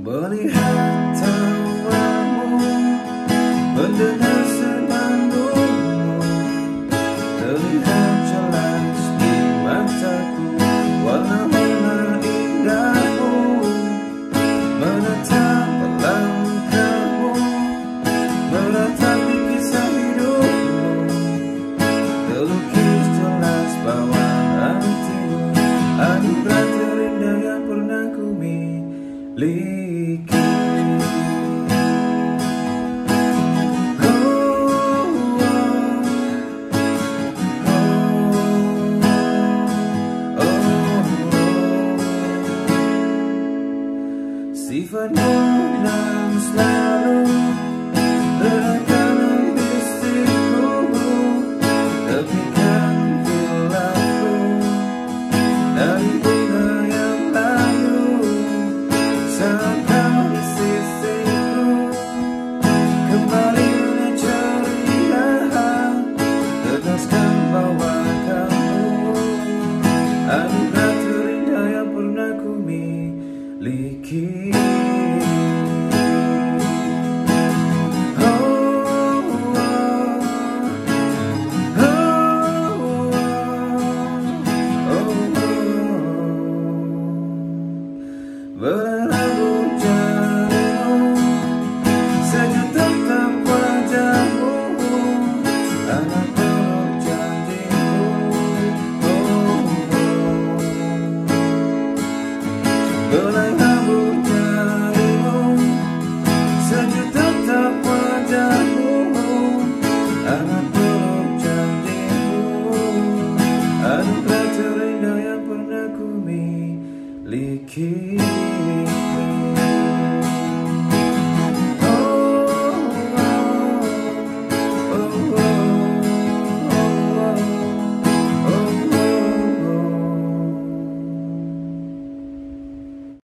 Melihat tawamu Mendengar senandungmu Terlihat jelas di mataku Warna-warna indahmu Menatap langkahmu Meratapi kisah hidupmu. Terlukis jelas bawah hatimu Anugerah terindah yang pernah ku miliki oh. Sifatmu yang selalu Berlalu jauh Sejuta tak wajahmu oh, oh. Belai